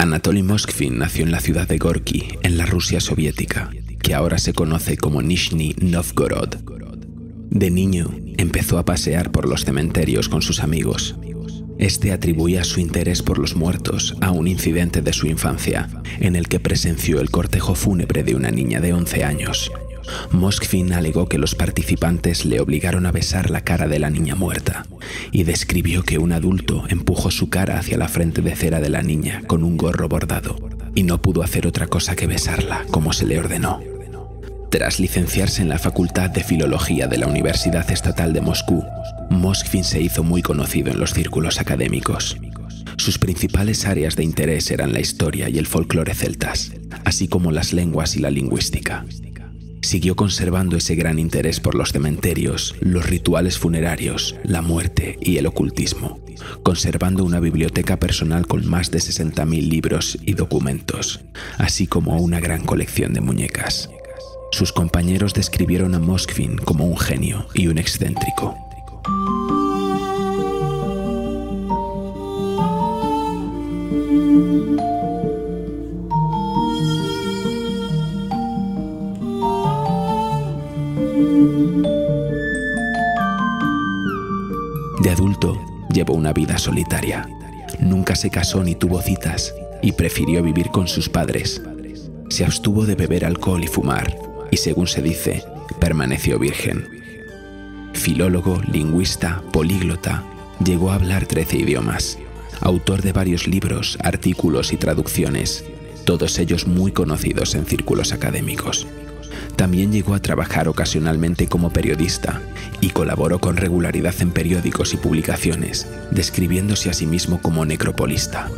Anatoly Moskvin nació en la ciudad de Gorky, en la Rusia soviética, que ahora se conoce como Nizhny Novgorod. De niño, empezó a pasear por los cementerios con sus amigos. Este atribuía su interés por los muertos a un incidente de su infancia, en el que presenció el cortejo fúnebre de una niña de 11 años. Moskvin alegó que los participantes le obligaron a besar la cara de la niña muerta y describió que un adulto empujó su cara hacia la frente de cera de la niña con un gorro bordado y no pudo hacer otra cosa que besarla como se le ordenó. Tras licenciarse en la Facultad de Filología de la Universidad Estatal de Moscú, Moskvin se hizo muy conocido en los círculos académicos. Sus principales áreas de interés eran la historia y el folclore celtas, así como las lenguas y la lingüística siguió conservando ese gran interés por los cementerios, los rituales funerarios, la muerte y el ocultismo, conservando una biblioteca personal con más de 60.000 libros y documentos, así como una gran colección de muñecas. Sus compañeros describieron a Moskvin como un genio y un excéntrico. Vida solitaria. Nunca se casó ni tuvo citas y prefirió vivir con sus padres. Se abstuvo de beber alcohol y fumar y, según se dice, permaneció virgen. Filólogo, lingüista, políglota, llegó a hablar 13 idiomas, autor de varios libros, artículos y traducciones, todos ellos muy conocidos en círculos académicos. También llegó a trabajar ocasionalmente como periodista y colaboró con regularidad en periódicos y publicaciones, describiéndose a sí mismo como necropolista.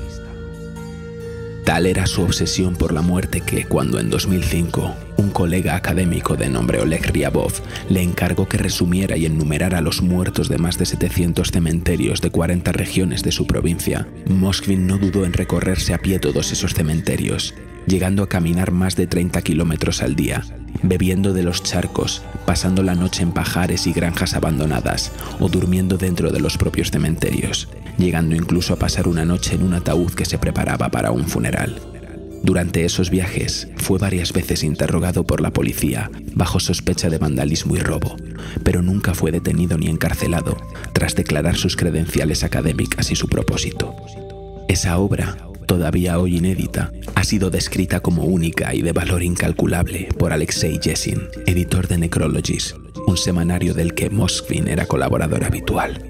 Tal era su obsesión por la muerte que, cuando en 2005 un colega académico de nombre Oleg Ryabov le encargó que resumiera y enumerara los muertos de más de 700 cementerios de 40 regiones de su provincia, Moskvin no dudó en recorrerse a pie todos esos cementerios, llegando a caminar más de 30 kilómetros al día, bebiendo de los charcos, pasando la noche en pajares y granjas abandonadas o durmiendo dentro de los propios cementerios, llegando incluso a pasar una noche en un ataúd que se preparaba para un funeral. Durante esos viajes fue varias veces interrogado por la policía bajo sospecha de vandalismo y robo, pero nunca fue detenido ni encarcelado tras declarar sus credenciales académicas y su propósito. Esa obra todavía hoy inédita, ha sido descrita como única y de valor incalculable por Alexei Yesin, editor de Necrologies, un semanario del que Moskvin era colaborador habitual.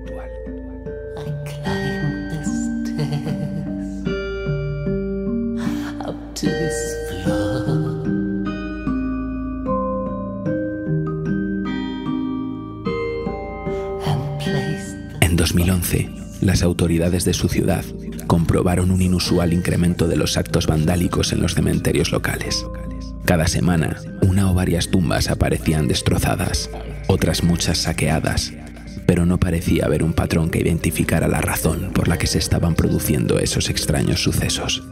Las autoridades de su ciudad comprobaron un inusual incremento de los actos vandálicos en los cementerios locales. Cada semana, una o varias tumbas aparecían destrozadas, otras muchas saqueadas, pero no parecía haber un patrón que identificara la razón por la que se estaban produciendo esos extraños sucesos.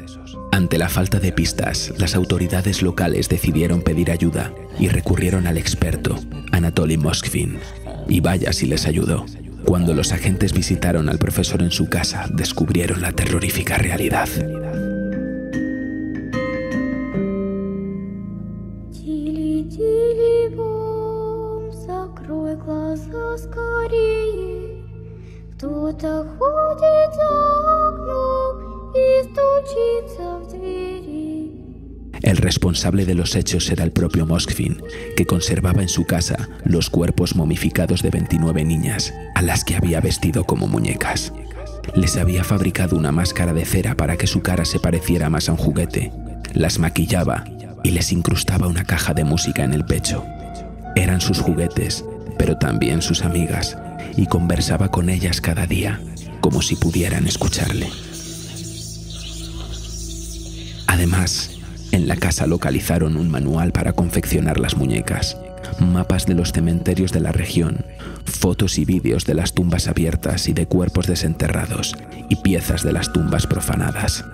Ante la falta de pistas, las autoridades locales decidieron pedir ayuda y recurrieron al experto, Anatoly Moskvin, y vaya si les ayudó. Cuando los agentes visitaron al profesor en su casa, descubrieron la terrorífica realidad. El responsable de los hechos era el propio Moskvin, que conservaba en su casa los cuerpos momificados de 29 niñas, a las que había vestido como muñecas. Les había fabricado una máscara de cera para que su cara se pareciera más a un juguete, las maquillaba y les incrustaba una caja de música en el pecho. Eran sus juguetes, pero también sus amigas, y conversaba con ellas cada día, como si pudieran escucharle. Además, en la casa localizaron un manual para confeccionar las muñecas, mapas de los cementerios de la región, fotos y vídeos de las tumbas abiertas y de cuerpos desenterrados y piezas de las tumbas profanadas.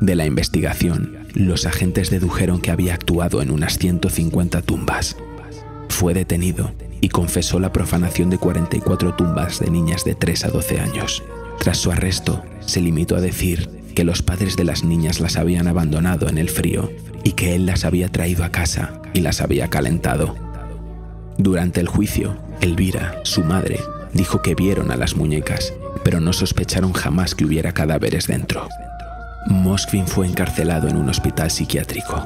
De la investigación, los agentes dedujeron que había actuado en unas 150 tumbas. Fue detenido y confesó la profanación de 44 tumbas de niñas de 3 a 12 años. Tras su arresto, se limitó a decir que los padres de las niñas las habían abandonado en el frío y que él las había traído a casa y las había calentado. Durante el juicio, Elvira, su madre, dijo que vieron a las muñecas, pero no sospecharon jamás que hubiera cadáveres dentro. Moskvin fue encarcelado en un hospital psiquiátrico.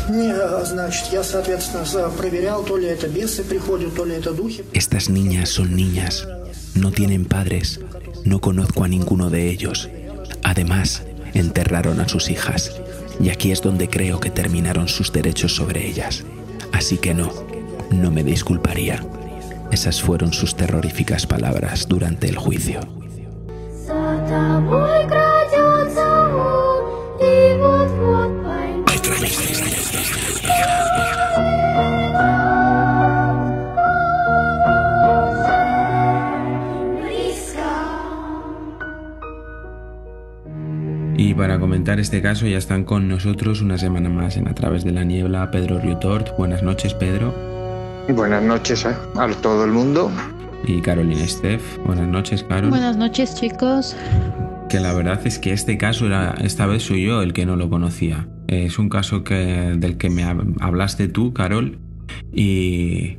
Estas niñas son niñas, no tienen padres, no conozco a ninguno de ellos. Además, enterraron a sus hijas, y aquí es donde creo que terminaron sus derechos sobre ellas. Así que no, no me disculparía. Esas fueron sus terroríficas palabras durante el juicio. Comentar este caso ya están con nosotros una semana más en A través de la niebla Pedro Riutort. Buenas noches, Pedro. Buenas noches a todo el mundo. Y Carolina Steff. Buenas noches, Carol. Buenas noches, chicos. Que la verdad es que este caso era, esta vez soy yo el que no lo conocía. Es un caso que, del que me hablaste tú, Carol, y,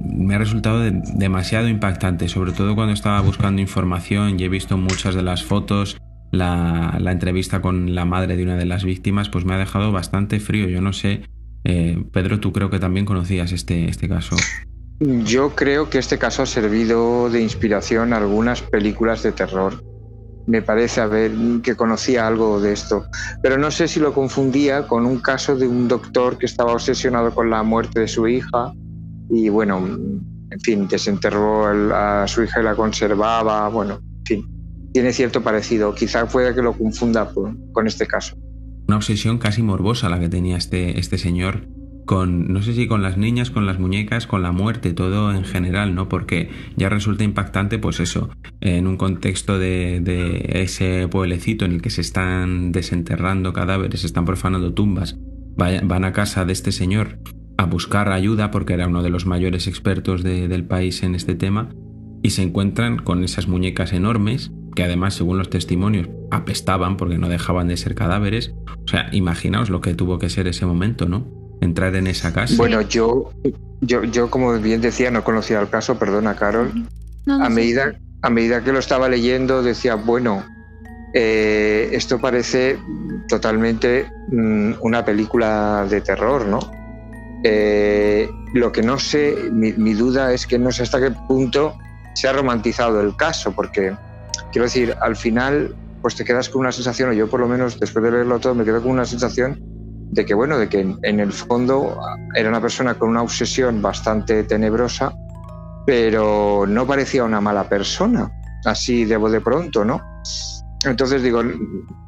me ha resultado demasiado impactante, sobre todo cuando estaba buscando información y he visto muchas de las fotos, la, entrevista con la madre de una de las víctimas, pues me ha dejado bastante frío. Yo no sé, eh, Pedro, tú creo que también conocías este, este caso. Yo creo que este caso ha servido de inspiración a algunas películas de terror. Me parece haber que conocía algo de esto, pero no sé si lo confundía con un caso de un doctor que estaba obsesionado con la muerte de su hija y bueno, en fin, desenterró a su hija y la conservaba, bueno, tiene cierto parecido. Quizá pueda que lo confunda con este caso. Una obsesión casi morbosa la que tenía este, este señor con, no sé si con las niñas, con las muñecas, con la muerte, todo en general, ¿no? Porque ya resulta impactante, pues eso, en un contexto de, de ese pueblecito en el que se están desenterrando cadáveres, se están profanando tumbas, van a casa de este señor a buscar ayuda porque era uno de los mayores expertos del país en este tema y se encuentran con esas muñecas enormes que además según los testimonios apestaban porque no dejaban de ser cadáveres. O sea, imaginaos lo que tuvo que ser ese momento, ¿no? entrar en esa casa? Bueno, yo, yo, yo como bien decía, no conocía el caso, perdona, Carol. a, medida, a medida que lo estaba leyendo, decía, bueno, eh, esto parece totalmente mm, una película de terror, ¿no? Eh, lo que no sé, mi, mi, duda es que no sé hasta qué punto se ha romantizado el caso, porque quiero decir, al final, pues te quedas con una sensación, o yo por lo menos después de leerlo todo, me quedo con una sensación de que bueno, de que en, el fondo era una persona con una obsesión bastante tenebrosa, pero no parecía una mala persona, así de de pronto, ¿no? Entonces digo,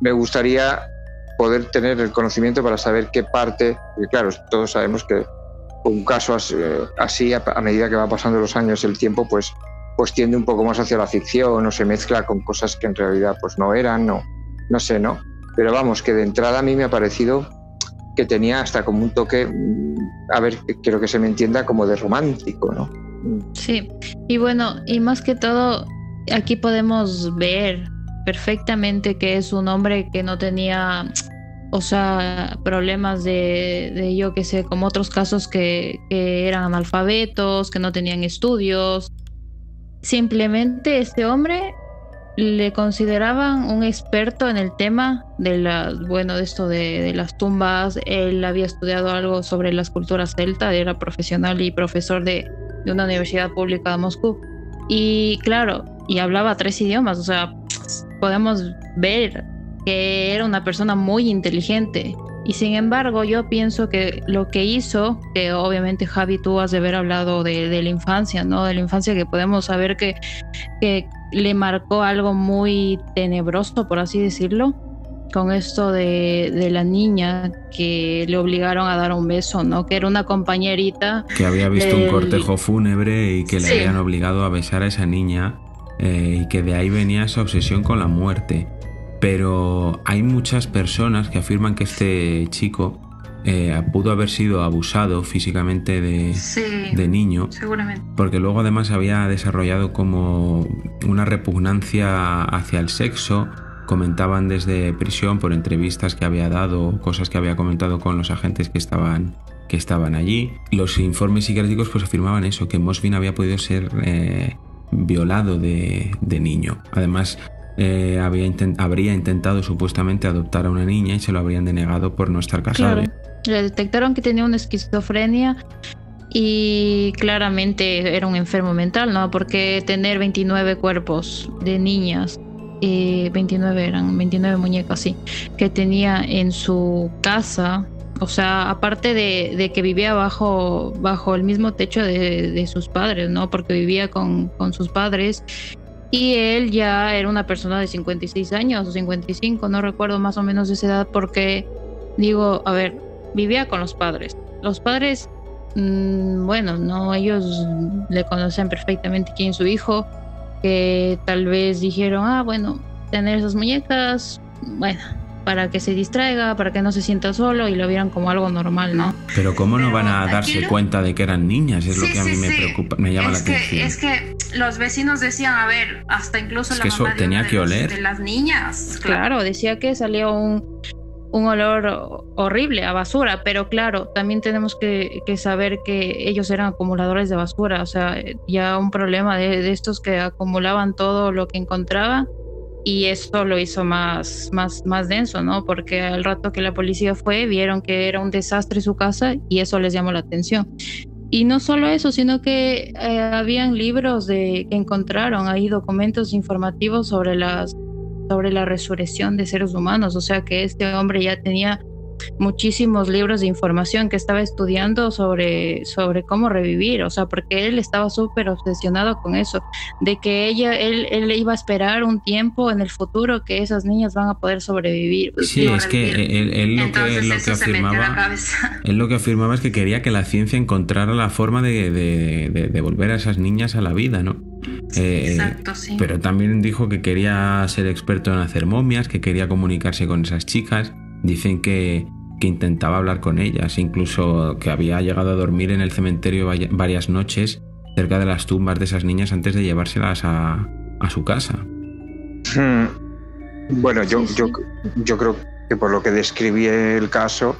me gustaría poder tener el conocimiento para saber qué parte, y claro, todos sabemos que un caso así, a medida que va pasando los años, el tiempo, pues, pues tiende un poco más hacia la ficción o se mezcla con cosas que en realidad pues no eran, no, no sé, ¿no? Pero vamos, que de entrada a mí me ha parecido que tenía hasta como un toque, mm, a ver, quiero que se me entienda como de romántico, ¿no? Sí, y bueno, y más que todo, aquí podemos ver perfectamente que es un hombre que no tenía, o sea, problemas de, de yo que sé, como otros casos que eran analfabetos, que no tenían estudios. Simplemente este hombre le consideraban un experto en el tema de las, bueno, de esto de, las tumbas. Él había estudiado algo sobre las culturas celta, era profesional y profesor de, de una universidad pública de Moscú. Y claro, y hablaba tres idiomas, o sea, podemos ver que era una persona muy inteligente. Y sin embargo, yo pienso que lo que hizo, que obviamente Javi, tú has de haber hablado de, de la infancia, ¿no? De la infancia que podemos saber que, que le marcó algo muy tenebroso, por así decirlo, con esto de, de, la niña que le obligaron a dar un beso, ¿no? Que era una compañerita. Que había visto un cortejo fúnebre y que le habían obligado a besar a esa niña eh, y que de ahí venía esa obsesión con la muerte. Pero hay muchas personas que afirman que este chico eh, pudo haber sido abusado físicamente de, niño. Porque luego además había desarrollado como una repugnancia hacia el sexo comentaban desde prisión por entrevistas que había dado, cosas que había comentado con los agentes que estaban que estaban allí. Los informes psiquiátricos pues afirmaban eso, que Mosvin había podido ser eh, violado de, niño. Además, eh, había habría intentado supuestamente adoptar a una niña y se lo habrían denegado por no estar casado. Le detectaron que tenía una esquizofrenia y claramente era un enfermo mental, ¿no? Porque tener 29 cuerpos de niñas, 29 eran, 29 muñecas, sí, que tenía en su casa, o sea, aparte de, que vivía bajo, bajo el mismo techo de, sus padres, ¿no? Porque vivía con, con, sus padres y él ya era una persona de 56 años o 55, no recuerdo más o menos de esa edad, porque digo, a ver, vivía con los padres. Los padres Mm, bueno, no, ellos le conocen perfectamente quién es su hijo, que tal vez dijeron, ah, bueno, tener esas muñecas, bueno, para que se distraiga, para que no se sienta solo y lo vieran como algo normal, ¿no? Pero ¿cómo no van a darse cuenta de que eran niñas? Es lo que a mí me preocupa, me llama la atención. Es que los vecinos decían, a ver, hasta incluso la que mamá tenía que oler. de las niñas. Claro, decía que salía un un olor horrible a basura, pero claro, también tenemos que, saber que ellos eran acumuladores de basura, o sea, ya un problema de, estos que acumulaban todo lo que encontraban y eso lo hizo más, más, más denso, ¿no? Porque al rato que la policía fue, vieron que era un desastre su casa y eso les llamó la atención. Y no solo eso, sino que eh, habían libros de, que encontraron ahí documentos informativos sobre las sobre la resurrección de seres humanos, o sea que este hombre ya tenía muchísimos libros de información que estaba estudiando sobre, sobre cómo revivir, o sea, porque él estaba súper obsesionado con eso, de que ella, él, él iba a esperar un tiempo en el futuro que esas niñas van a poder sobrevivir. Sí, es que él, lo, que, lo que afirmaba, él lo que afirmaba es que quería que la ciencia encontrara la forma de, de, de, volver a esas niñas a la vida, ¿no? Eh, Exacto, sí. Pero también dijo que quería ser experto en hacer momias, que quería comunicarse con esas chicas. Dicen que, que intentaba hablar con ellas, incluso que había llegado a dormir en el cementerio varias noches cerca de las tumbas de esas niñas antes de llevárselas a, a su casa. Hmm. Bueno, yo, yo, yo creo que por lo que describí el caso,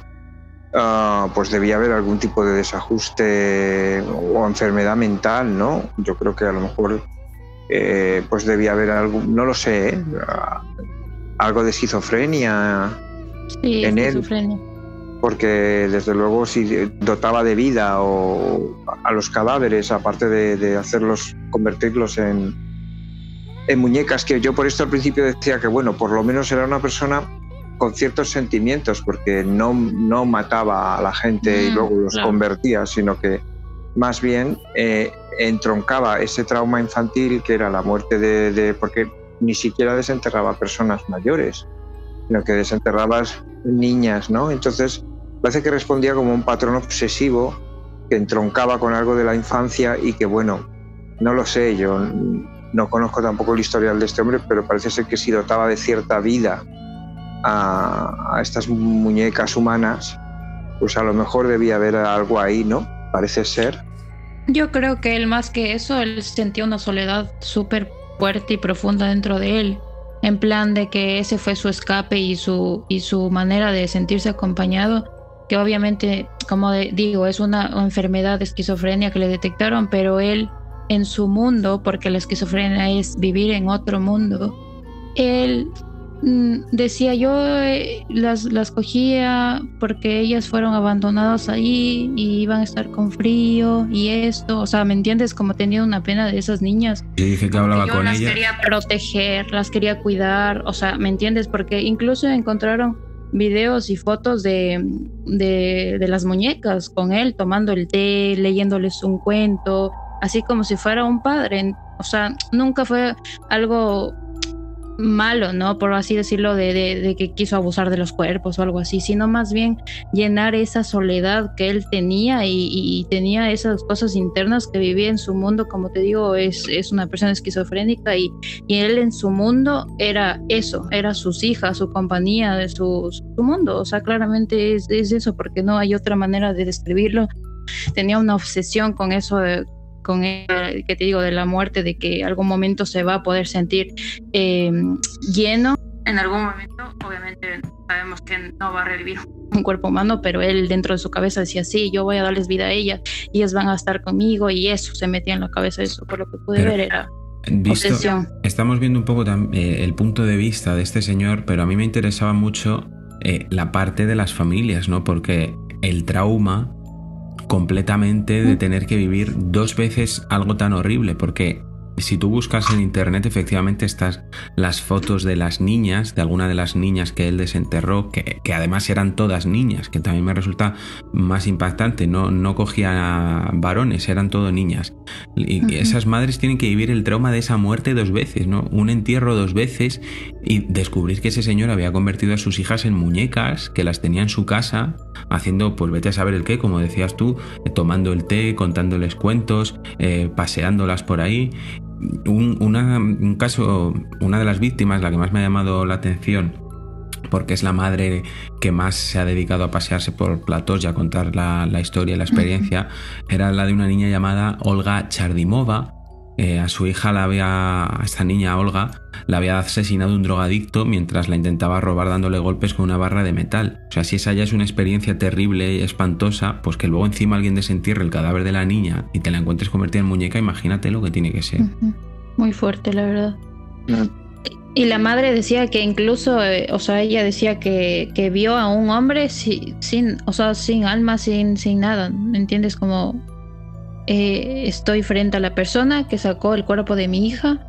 ah, pues debía haber algún tipo de desajuste o enfermedad mental, ¿no? Yo creo que a lo mejor eh, pues debía haber algo, no lo sé, ¿eh? algo de esquizofrenia sí, en él porque desde luego si dotaba de vida o a los cadáveres, aparte de, hacerlos, convertirlos en, en, muñecas, que yo por esto al principio decía que bueno, por lo menos era una persona con ciertos sentimientos, porque no, no mataba a la gente y mm, luego los convertía, sino que más bien eh, entroncaba ese trauma infantil que era la muerte de, de porque ni siquiera desenterraba personas mayores, sino que desenterrabas niñas, ¿no? Entonces, parece que respondía como un patrón obsesivo que entroncaba con algo de la infancia y que, bueno, no lo sé, yo no conozco tampoco el historial de este hombre, pero parece ser que si dotaba de cierta vida a, a estas muñecas humanas, pues a lo mejor debía haber algo ahí, ¿no? Parece ser. Yo creo que él más que eso, él sentía una soledad súper fuerte y profunda dentro de él en plan de que ese fue su escape y su, y su manera de sentirse acompañado, que obviamente, como digo, es una enfermedad de esquizofrenia que le detectaron, pero él en su mundo, porque la esquizofrenia es vivir en otro mundo, él decía yo eh, las, las cogía porque ellas fueron abandonadas ahí y iban a estar con frío y esto, o sea, ¿me entiendes? Como tenía una pena de esas niñas. Y dije que hablaba con las quería proteger, las quería cuidar, o sea, ¿me entiendes? Porque incluso encontraron videos y fotos de, de, de las muñecas con él tomando el té, leyéndoles un cuento, así como si fuera un padre. O sea, nunca fue algo malo, ¿no? Por así decirlo, de, que quiso abusar de los cuerpos o algo así, sino más bien llenar esa soledad que él tenía y, tenía esas cosas internas que vivía en su mundo, como te digo, es, es una persona esquizofrénica y, y, él en su mundo era eso, era sus hijas, su compañía, de su, su mundo, o sea, claramente es, es eso, porque no hay otra manera de describirlo. Tenía una obsesión con eso de con que te digo de la muerte, de que algún momento se va a poder sentir em, lleno en algún momento, obviamente sabemos que no va a revivir un cuerpo humano, pero él dentro de su cabeza decía, sí, yo voy a darles vida a ella y ellas van a estar conmigo y eso se metía en la cabeza, eso por lo que pude ver era... obsesión. estamos viendo un poco eh, el punto de vista de este señor, pero a mí me interesaba mucho eh, la parte de las familias, ¿no? Porque el trauma completamente de tener que vivir dos veces algo tan horrible, porque si tú buscas en internet, efectivamente estás las fotos de las niñas, de alguna de las niñas que él desenterró, que, además eran todas niñas, que también me resulta más impactante. No, no cogía varones, eran todo niñas. Y esas madres tienen que vivir el trauma de esa muerte dos veces, ¿no? Un entierro dos veces y descubrir que ese señor había convertido a sus hijas en muñecas, que las tenía en su casa, haciendo, pues vete a saber el qué, como decías tú, tomando el té, contándoles cuentos, eh, paseándolas por ahí un, caso, una de las víctimas, la que más me ha llamado la atención, porque es la madre que más se ha dedicado a pasearse por platós y a contar la, la historia y la experiencia, era la de una niña llamada Olga Chardimova, eh, a su hija la había, a esta niña Olga, la había asesinado un drogadicto mientras la intentaba robar dándole golpes con una barra de metal. O sea, si esa ya es una experiencia terrible y espantosa, pues que luego encima alguien desentierre el cadáver de la niña y te la encuentres convertida en muñeca, imagínate lo que tiene que ser. Muy fuerte, la verdad. Y la madre decía que incluso, eh, o sea, ella decía que, que vio a un hombre sin, o sea, sin alma, sin, sin nada, ¿me entiendes? Como eh, estoy frente a la persona que sacó el cuerpo de mi hija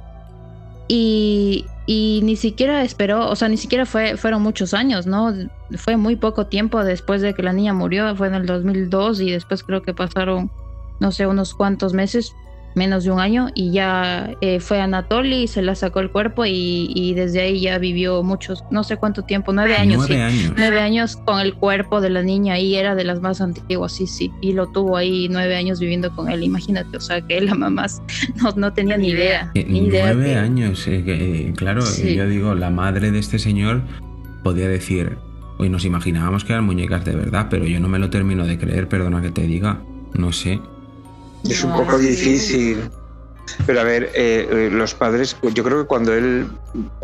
y, ni siquiera esperó, o sea, ni siquiera fue, fueron muchos años, ¿no? Fue muy poco tiempo después de que la niña murió, fue en el 2002 y después creo que pasaron, no sé, unos cuantos meses menos de un año y ya eh, fue a Anatoly, se la sacó el cuerpo y, desde ahí ya vivió muchos, no sé cuánto tiempo, nueve años. Nueve años. Nueve años con el cuerpo de la niña y era de las más antiguas, sí, sí, y lo tuvo ahí nueve años viviendo con él, imagínate, o sea que la mamá no, no tenía ni idea. Eh, nueve años, eh, claro, yo digo, la madre de este señor podía decir, hoy nos imaginábamos que eran muñecas de verdad, pero yo no me lo termino de creer, perdona que te diga, no sé. Es un poco difícil. Pero a ver, eh, eh, los padres, yo creo que cuando él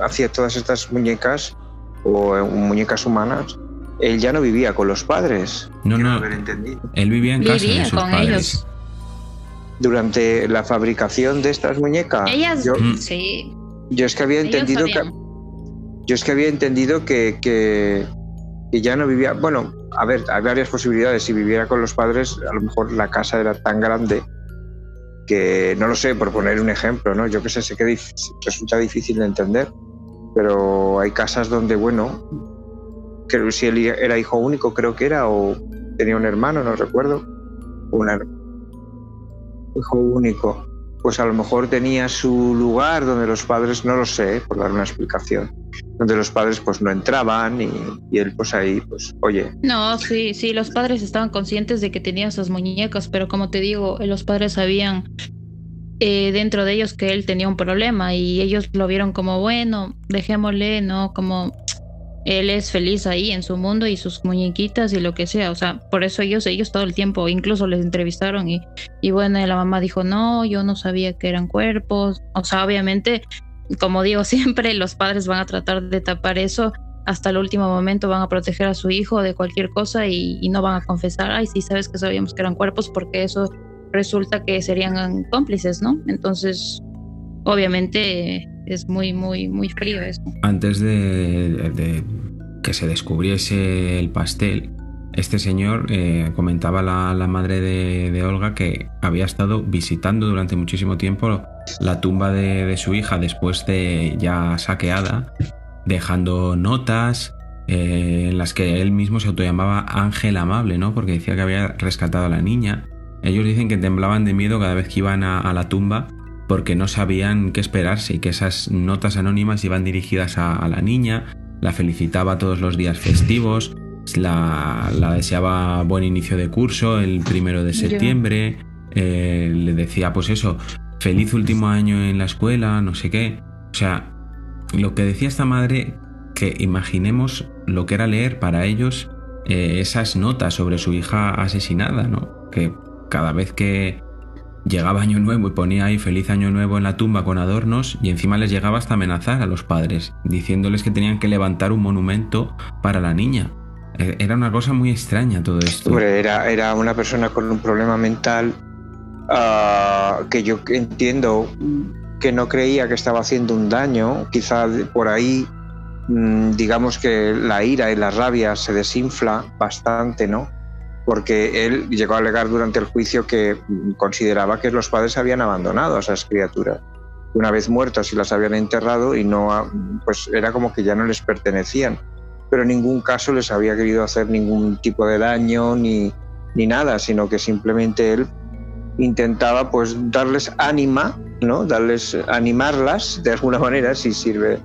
hacía todas estas muñecas o eh, muñecas humanas, él ya no vivía con los padres. No, no. Él vivía en casa de sus padres. Ellos. Durante la fabricación de estas muñecas. Ellas, yo, mm. sí. Yo es que había entendido que. Yo es que había entendido que, que, que ya no vivía. Bueno, a ver, hay varias posibilidades. Si viviera con los padres, a lo mejor la casa era tan grande que, no lo sé, por poner un ejemplo, ¿no? Yo qué sé, sé que resulta difícil de entender, pero hay casas donde, bueno, que si él era hijo único, creo que era, o tenía un hermano, no recuerdo, un hijo único pues a lo mejor tenía su lugar donde los padres, no lo sé, por dar una explicación, donde los padres pues no entraban y, él pues ahí, pues, oye. No, sí, sí, los padres estaban conscientes de que tenía esas muñecas, pero como te digo, los padres sabían eh, dentro de ellos que él tenía un problema y ellos lo vieron como, bueno, dejémosle, ¿no? Como él es feliz ahí en su mundo y sus muñequitas y lo que sea. O sea, por eso ellos, ellos todo el tiempo, incluso les entrevistaron y, y bueno, la mamá dijo, no, yo no sabía que eran cuerpos. O sea, obviamente, como digo siempre, los padres van a tratar de tapar eso. Hasta el último momento van a proteger a su hijo de cualquier cosa y, no van a confesar, ay, sí, sabes que sabíamos que eran cuerpos porque eso resulta que serían cómplices, ¿no? Entonces, obviamente es muy, muy, muy frío eso. Antes de, que se descubriese el pastel, este señor eh, comentaba la, la madre de, Olga que había estado visitando durante muchísimo tiempo la tumba de, su hija después de ya saqueada, dejando notas eh, en las que él mismo se autollamaba Ángel Amable, ¿no? Porque decía que había rescatado a la niña. Ellos dicen que temblaban de miedo cada vez que iban a la tumba porque no sabían qué esperarse y que esas notas anónimas iban dirigidas a, la niña, la felicitaba todos los días festivos, la, deseaba buen inicio de curso el primero de septiembre, eh, le decía pues eso, feliz último año en la escuela, no sé qué. O sea, lo que decía esta madre, que imaginemos lo que era leer para ellos eh, esas notas sobre su hija asesinada, ¿no? Que cada vez que, llegaba Año Nuevo y ponía ahí feliz Año Nuevo en la tumba con adornos y encima les llegaba hasta amenazar a los padres, diciéndoles que tenían que levantar un monumento para la niña. E, era una cosa muy extraña todo esto. Era, era una persona con un problema mental ah, que yo entiendo que no creía que estaba haciendo un daño, quizá por ahí mm, digamos que la ira y la rabia se desinfla bastante, ¿no? Porque él llegó a alegar durante el juicio que consideraba que los padres habían abandonado a esas criaturas. Una vez muertas y las habían enterrado y no, pues era como que ya no les pertenecían. Pero en ningún caso les había querido hacer ningún tipo de daño ni, ni nada, sino que simplemente él intentaba pues darles ánima, ¿no? Darles, animarlas de alguna manera, si sirve,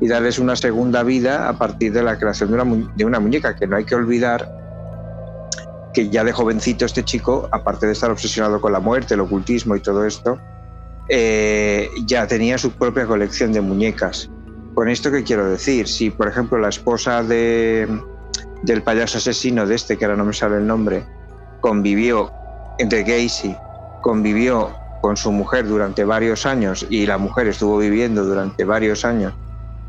y darles una segunda vida a partir de la creación de una, de una muñeca, que no hay que olvidar que ya de jovencito este chico, aparte de estar obsesionado con la muerte, el ocultismo y todo esto, eh, ya tenía su propia colección de muñecas. Con esto qué quiero decir, si por ejemplo la esposa de, del payaso asesino de este, que ahora no me sale el nombre, convivió entre Gacy convivió con su mujer durante varios años y la mujer estuvo viviendo durante varios años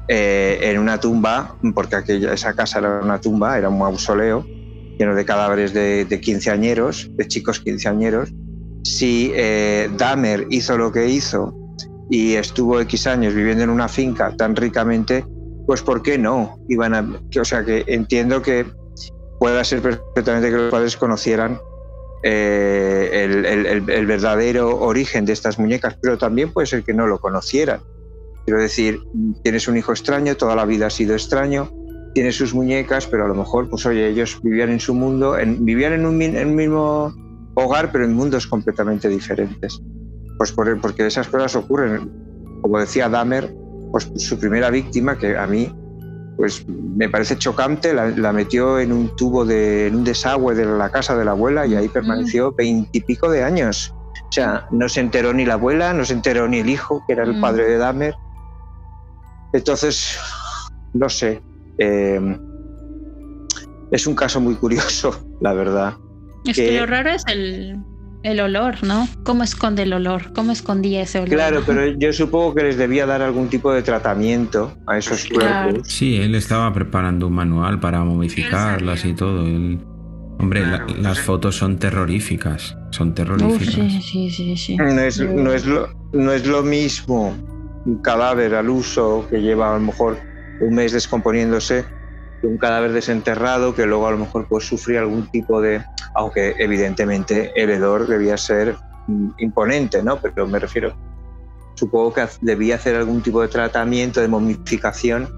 eh, en una tumba, porque aquella, esa casa era una tumba, era un mausoleo lleno de cadáveres de, de quinceañeros, de chicos quinceañeros. Si eh, Dahmer hizo lo que hizo y estuvo X años viviendo en una finca tan ricamente, pues ¿por qué no? Iban a, o sea que entiendo que pueda ser perfectamente que los padres conocieran eh, el, verdadero origen de estas muñecas, pero también puede ser que no lo conocieran. Quiero decir, tienes un hijo extraño, toda la vida ha sido extraño, tiene sus muñecas, pero a lo mejor, pues oye, ellos vivían en su mundo, vivían en un mismo hogar, pero en mundos completamente diferentes. Pues por, porque esas cosas ocurren. Como decía Dahmer, pues su primera víctima, que a mí pues me parece chocante, la, metió en un tubo de en un desagüe de la casa de la abuela y ahí permaneció veintipico de años. O sea, no se enteró ni la abuela, no se enteró ni el hijo, que era el mm. padre de Dahmer. Entonces, no sé. Eh, es un caso muy curioso, la verdad. Es que lo raro es el, el olor, ¿no? ¿Cómo esconde el olor? ¿Cómo escondía ese olor? Claro, pero yo supongo que les debía dar algún tipo de tratamiento a esos cuerpos. Sí, él estaba preparando un manual para momificarlas y todo. Hombre, las fotos son terroríficas. Son terroríficas. sí, sí, sí, no, es, no, es lo, no es lo mismo un cadáver al uso que lleva a lo mejor un mes descomponiéndose un cadáver desenterrado que luego a lo mejor pues sufrir algún tipo de, aunque evidentemente el hedor debía ser mm, imponente, ¿no? Pero me refiero, supongo que debía hacer algún tipo de tratamiento de momificación,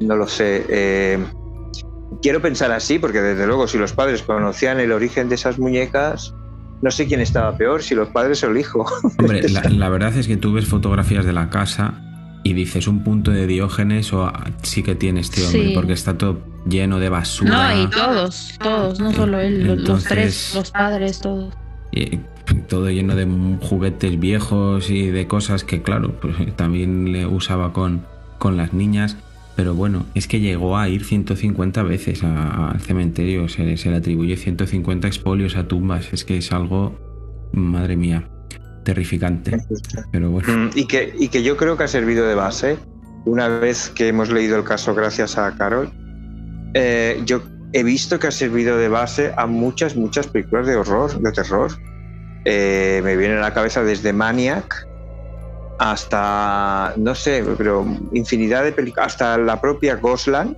no lo sé. Eh, quiero pensar así, porque desde luego si los padres conocían el origen de esas muñecas, no sé quién estaba peor, si los padres o el hijo. Hombre, la, la verdad es que tú ves fotografías de la casa y dices un punto de Diógenes o sí que tiene este hombre, porque está todo lleno de basura. No, y todos, todos, no solo él, los tres, los padres, todos. Y todo lleno de juguetes viejos y de cosas que, claro, pues, también le usaba con, con las niñas. Pero bueno, es que llegó a ir 150 veces al cementerio, se, se le atribuye 150 expolios a tumbas, es que es algo, madre mía terrificante. Pero bueno. Mm, y que, y que yo creo que ha servido de base. Una vez que hemos leído el caso gracias a Carol, eh, yo he visto que ha servido de base a muchas, muchas películas de horror, de terror. Eh, me viene a la cabeza desde Maniac hasta, no sé, pero infinidad de películas, hasta la propia Ghostland.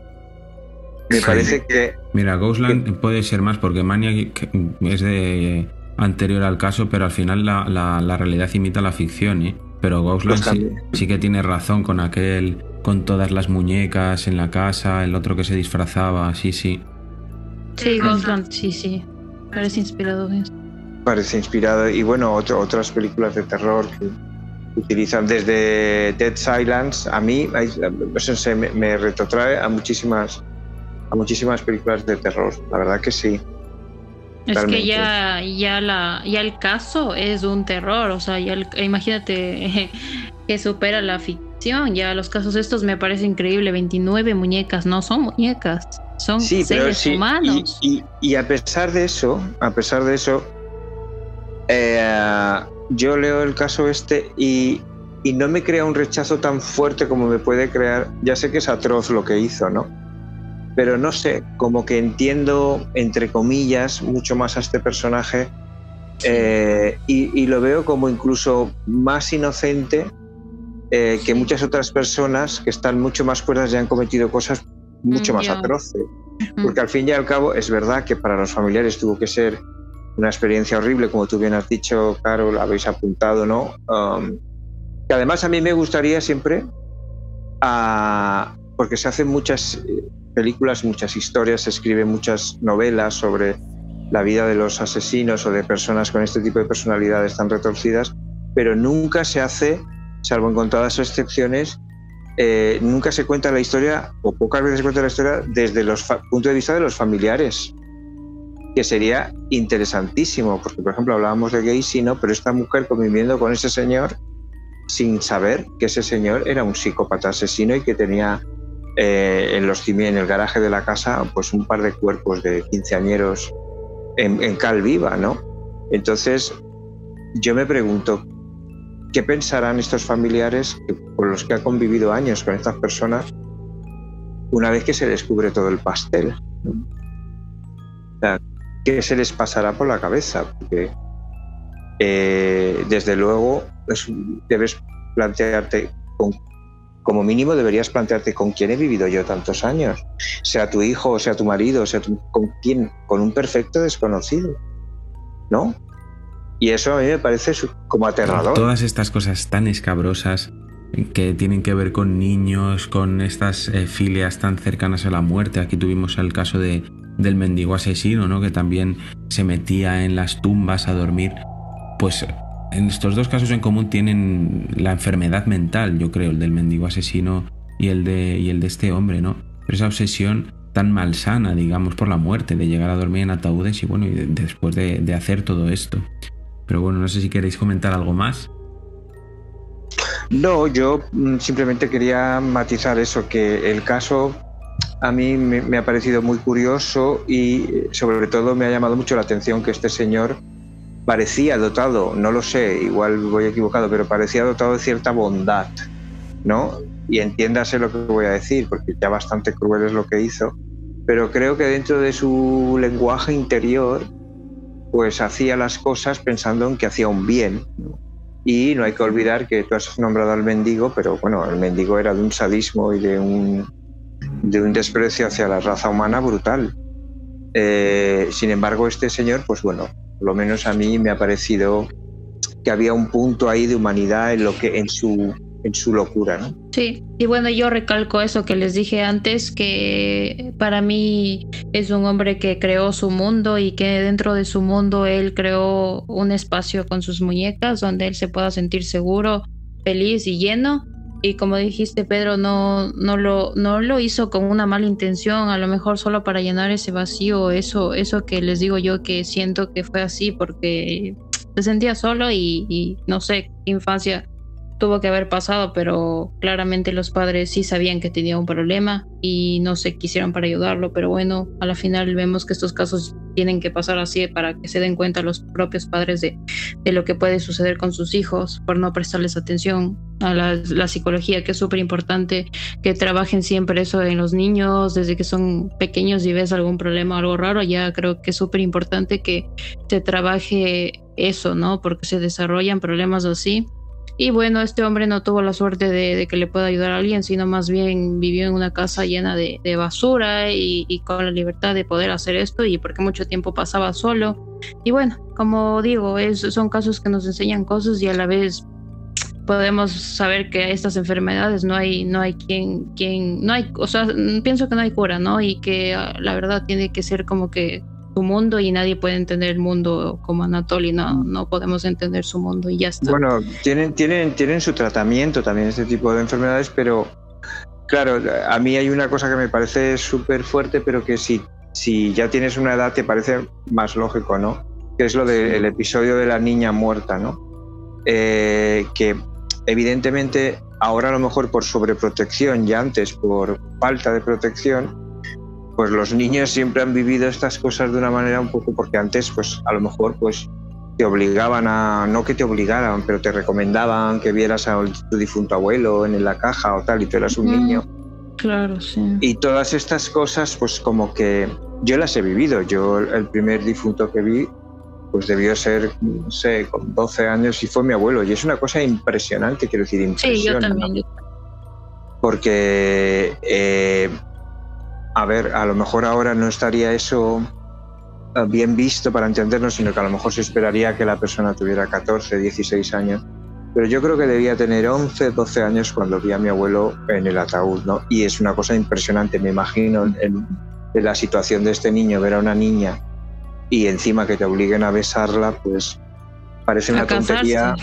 Me parece que... Mira, Ghostland puede ser más porque Maniac es de anterior al caso, pero al final la, la, realidad imita la ficción, ¿eh? Pero Ghostland pues sí, que tiene razón con aquel, con todas las muñecas en la casa, el otro que se disfrazaba, sí, sí. Sí, Ghostland, sí, sí. Parece inspirado en Parece inspirado. Y bueno, otras películas de terror que utilizan desde Dead Silence, a mí me, me retrotrae a muchísimas, a muchísimas películas de terror. La verdad que sí. Es que ya, ya, la, ya el caso es un terror, o sea, ya imagínate que supera la ficción, ya los casos estos me parece increíble, 29 muñecas, no son muñecas, son seres humanos. Y, a pesar de eso, a pesar de eso, Eh, yo leo el caso este y, y no me crea un rechazo tan fuerte como me puede crear. Ya sé que es atroz lo que hizo, ¿no? Pero no sé, como que entiendo, entre comillas, mucho más a este personaje eh, y, lo veo como incluso más inocente eh, que muchas otras personas que están mucho más cuerdas y han cometido cosas mucho más atroces. Porque al fin y al cabo es verdad que para los familiares tuvo que ser una experiencia horrible, como tú bien has dicho, Carol, habéis apuntado, ¿no? Um, que además a mí me gustaría siempre, ah, porque se hacen muchas películas, muchas historias, se escriben muchas novelas sobre la vida de los asesinos o de personas con este tipo de personalidades tan retorcidas, pero nunca se hace, salvo en contadas excepciones, eh, nunca se cuenta la historia, o pocas veces se cuenta la historia, desde el punto de vista de los familiares, que sería interesantísimo, porque por ejemplo hablábamos de Gacy, ¿no? pero esta mujer conviviendo con ese señor sin saber que ese señor era un psicópata asesino y que tenía eh, en, los, en el garaje de la casa pues un par de cuerpos de quinceañeros en, en cal viva, ¿no? Entonces, yo me pregunto, ¿qué pensarán estos familiares con los que ha convivido años con estas personas una vez que se descubre todo el pastel? ¿Qué se les pasará por la cabeza? Porque eh, desde luego debes plantearte con como mínimo deberías plantearte con quién he vivido yo tantos años, sea tu hijo, sea tu marido, sea con quién, con un perfecto desconocido, ¿no? Y eso a mí me parece como aterrador. Todas estas cosas tan escabrosas que tienen que ver con niños, con estas eh, filias tan cercanas a la muerte. Aquí tuvimos el caso de, del mendigo asesino, ¿no? Que también se metía en las tumbas a dormir. Pues en estos dos casos en común tienen la enfermedad mental, yo creo, el del mendigo asesino y el de, y el de este hombre, ¿no? Pero esa obsesión tan malsana, digamos, por la muerte, de llegar a dormir en ataúdes y bueno, y después de, hacer todo esto. Pero bueno, no sé si queréis comentar algo más. No, yo mm, simplemente quería matizar eso, que el caso a mí me, me, ha parecido muy curioso y eh, sobre todo me ha llamado mucho la atención que este señor parecía dotado, no lo sé, igual voy equivocado, pero parecía dotado de cierta bondad, ¿no? Y entiéndase lo que voy a decir, porque ya bastante cruel es lo que hizo, pero creo que dentro de su lenguaje interior, pues hacía las cosas pensando en que hacía un bien. Y no hay que olvidar que tú has nombrado al mendigo, pero bueno, el mendigo era de un sadismo y de un, de un desprecio hacia la raza humana brutal. Eh, sin embargo, este señor, pues bueno, lo menos a mí me ha parecido que había un punto ahí de humanidad en lo que en su en su locura, ¿no? Sí, y bueno, yo recalco eso que les dije antes, que para mí es un hombre que creó su mundo y que dentro de su mundo él creó un espacio con sus muñecas donde él se pueda sentir seguro, feliz y lleno y como dijiste Pedro no no lo no lo hizo con una mala intención a lo mejor solo para llenar ese vacío eso eso que les digo yo que siento que fue así porque se sentía solo y, y no sé infancia tuvo que haber pasado, pero claramente los padres sí sabían que tenía un problema y no se quisieron para ayudarlo, pero bueno, a la final vemos que estos casos tienen que pasar así para que se den cuenta los propios padres de, de lo que puede suceder con sus hijos por no prestarles atención a la, la psicología, que es súper importante que trabajen siempre eso en los niños desde que son pequeños y ves algún problema o algo raro, ya creo que es súper importante que se trabaje eso, ¿no? Porque se desarrollan problemas así y bueno, este hombre no tuvo la suerte de, que le pueda ayudar a alguien, sino más bien vivió en una casa llena de, basura y, con la libertad de poder hacer esto y porque mucho tiempo pasaba solo. Y bueno, como digo, es, son casos que nos enseñan cosas y a la vez podemos saber que estas enfermedades no hay no hay quien quien no hay o sea pienso que no hay cura no y que ah, la verdad tiene que ser como que mundo y nadie puede entender el mundo como Anatoly, no, no podemos entender su mundo y ya está. Bueno, tienen, tienen, tienen su tratamiento también este tipo de enfermedades, pero claro, a mí hay una cosa que me parece súper fuerte, pero que si, si ya tienes una edad te parece más lógico, ¿no? Que es lo del episodio de la niña muerta, ¿no? Eh, que evidentemente ahora a lo mejor por sobreprotección y antes por falta de protección, pues los niños siempre han vivido estas cosas de una manera un poco, porque antes, pues a lo mejor, pues te obligaban a, no que te obligaran, pero te recomendaban que vieras a tu difunto abuelo en la caja o tal, y tú eras un niño. Claro, sí. Y todas estas cosas, pues como que yo las he vivido. Yo el primer difunto que vi, pues debió ser, no sé, con 12 años y fue mi abuelo. Y es una cosa impresionante, quiero decir, impresionante. Sí, yo también. Porque, eh, a ver, a lo mejor ahora no estaría eso eh, bien visto para entendernos, sino que a lo mejor se esperaría que la persona tuviera 14, 16 años. Pero yo creo que debía tener 11, 12 años cuando vi a mi abuelo en el ataúd, ¿no? Y es una cosa impresionante, me imagino en, la situación de este niño, ver a una niña y encima que te obliguen a besarla, pues parece una tontería.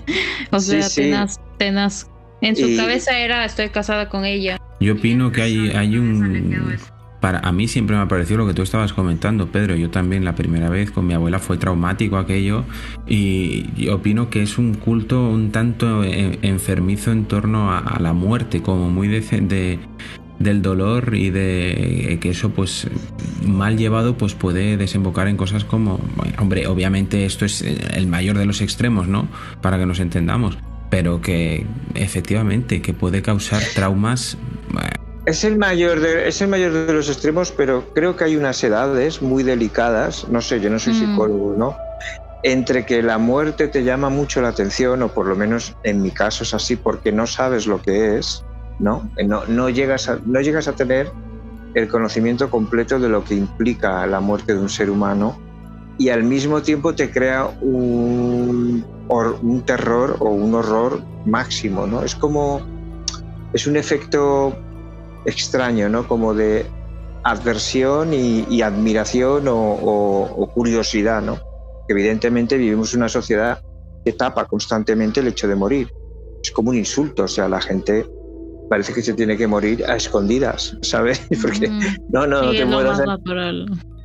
o sea, tenaz, En su cabeza era estoy casada con ella. Yo opino que hay, hay un para a mí siempre me ha parecido lo que tú estabas comentando, Pedro. Yo también la primera vez con mi abuela fue traumático aquello y, opino que es un culto un tanto enfermizo en torno a, la muerte, como muy de, del dolor y de que eso pues mal llevado pues puede desembocar en cosas como hombre obviamente esto es el mayor de los extremos no para que nos entendamos pero que efectivamente que puede causar traumas es el, mayor de, es el mayor de los extremos, pero creo que hay unas edades muy delicadas, no sé, yo no soy mm. psicólogo, ¿no? Entre que la muerte te llama mucho la atención, o por lo menos en mi caso es así, porque no sabes lo que es, ¿no? No, no, llegas, a, no llegas a tener el conocimiento completo de lo que implica la muerte de un ser humano y al mismo tiempo te crea un, un terror o un horror máximo, ¿no? Es como, es un efecto extraño, ¿no? Como de adversión y, admiración o, curiosidad, ¿no? Evidentemente vivimos una sociedad que tapa constantemente el hecho de morir. Es como un insulto, o sea, la gente parece que se tiene que morir a escondidas, ¿sabes? Porque no, no, no te mueras.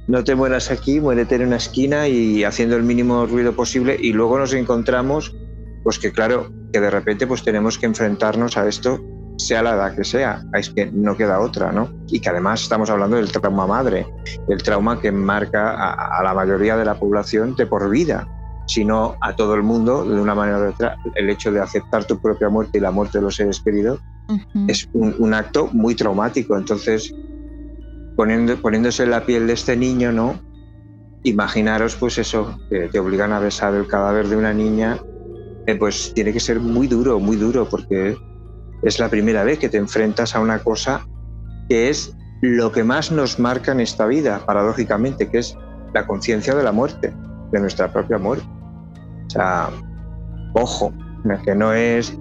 no te mueras aquí, muérete en una esquina y haciendo el mínimo ruido posible y luego nos encontramos, pues que claro, que de repente pues tenemos que enfrentarnos a esto sea la edad que sea, es que no queda otra, ¿no? Y que además estamos hablando del trauma madre, el trauma que marca a, la mayoría de la población de por vida, sino a todo el mundo de una manera u otra. El hecho de aceptar tu propia muerte y la muerte de los seres queridos es un, acto muy traumático. Entonces, poniendo, poniéndose en la piel de este niño, ¿no? Imaginaros, pues eso, que te obligan a besar el cadáver de una niña, eh, pues tiene que ser muy duro, muy duro, porque es la primera vez que te enfrentas a una cosa que es lo que más nos marca en esta vida, paradójicamente, que es la conciencia de la muerte, de nuestra propia muerte. O sea, ojo, que no es...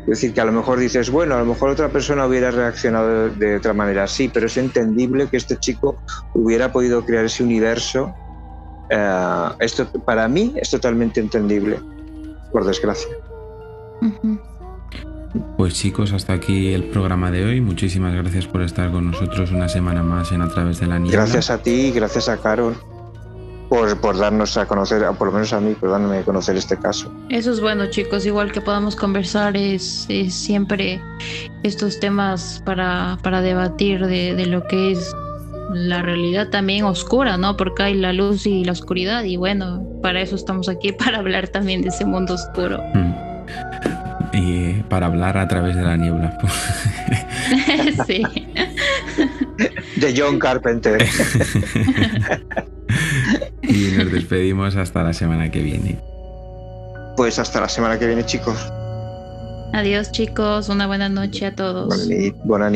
Es decir, que a lo mejor dices, bueno, a lo mejor otra persona hubiera reaccionado de, otra manera, sí, pero es entendible que este chico hubiera podido crear ese universo. Eh, esto para mí es totalmente entendible, por desgracia. Pues chicos, hasta aquí el programa de hoy. Muchísimas gracias por estar con nosotros una semana más en A través de la niebla. Gracias a ti, gracias a Carol por, por darnos a conocer, por lo menos a mí, por darme a conocer este caso. Eso es bueno, chicos. Igual que podamos conversar, es, siempre estos temas para, para debatir de, de lo que es la realidad también oscura, ¿no? Porque hay la luz y la oscuridad y bueno, para eso estamos aquí, para hablar también de ese mundo oscuro. Mm y para hablar a través de la niebla. sí. De John Carpenter. y nos despedimos hasta la semana que viene. Pues hasta la semana que viene, chicos. Adiós, chicos. Una buena noche a todos. Buena nit. Buena